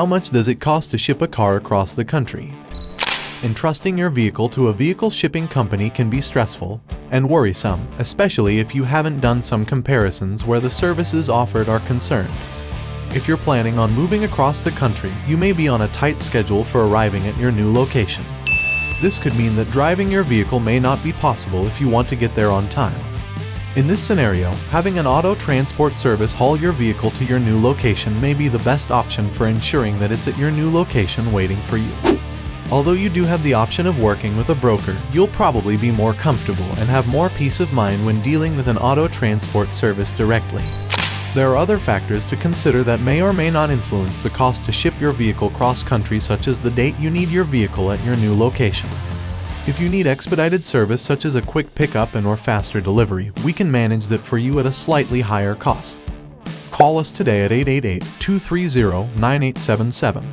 How much does it cost to ship a car across the country? Entrusting your vehicle to a vehicle shipping company can be stressful and worrisome, especially if you haven't done some comparisons where the services offered are concerned. If you're planning on moving across the country, you may be on a tight schedule for arriving at your new location. This could mean that driving your vehicle may not be possible if you want to get there on time. In this scenario, having an auto transport service haul your vehicle to your new location may be the best option for ensuring that it's at your new location waiting for you. Although you do have the option of working with a broker, you'll probably be more comfortable and have more peace of mind when dealing with an auto transport service directly. There are other factors to consider that may or may not influence the cost to ship your vehicle cross-country such as the date you need your vehicle at your new location. If you need expedited service such as a quick pickup and or faster delivery, we can manage that for you at a slightly higher cost. Call us today at 888-230-9877